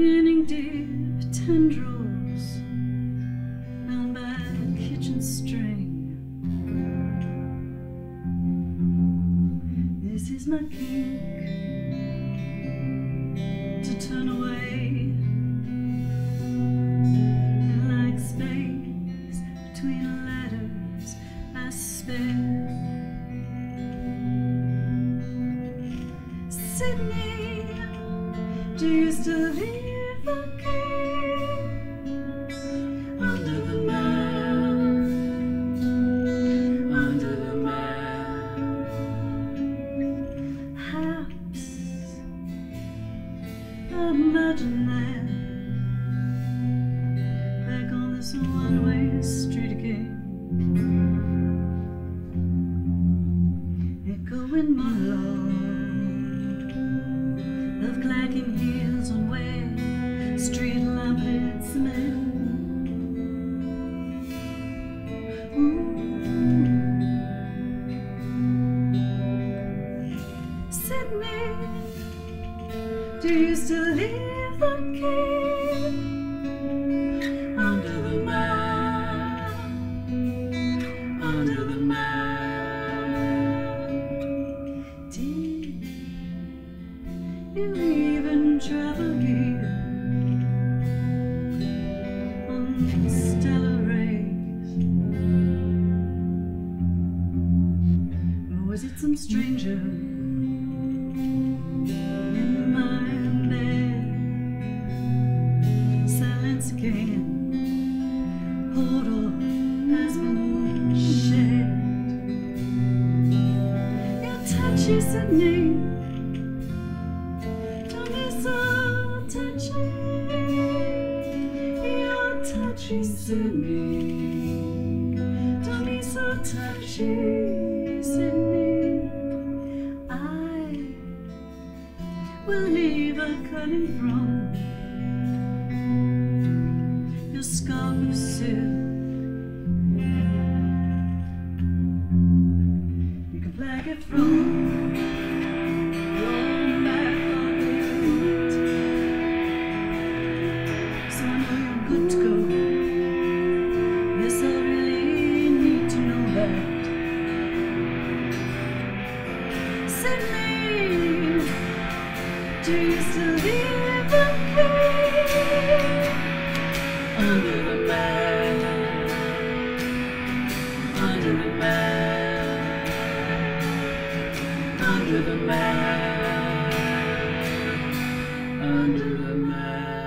Inning deep tendrils down by the kitchen string. This is my kink to turn away. And like space between letters, I spare. Sydney, do you still leave imagine that back on this one-way street again. Echoing monologue of clacking heels wet street lamp-lit cement. Ooh. Do you still leave the key under the map? Under the map. Did you even travel here on stellar rays? Or was it some stranger Your touch is Sydney. Don't be so touchy. Your touch is Sydney. Don't be so touchy, Sydney. I will leave a cutting from your. So I know you're good to go. Yes, I really need to know that. Do you still leave the key Under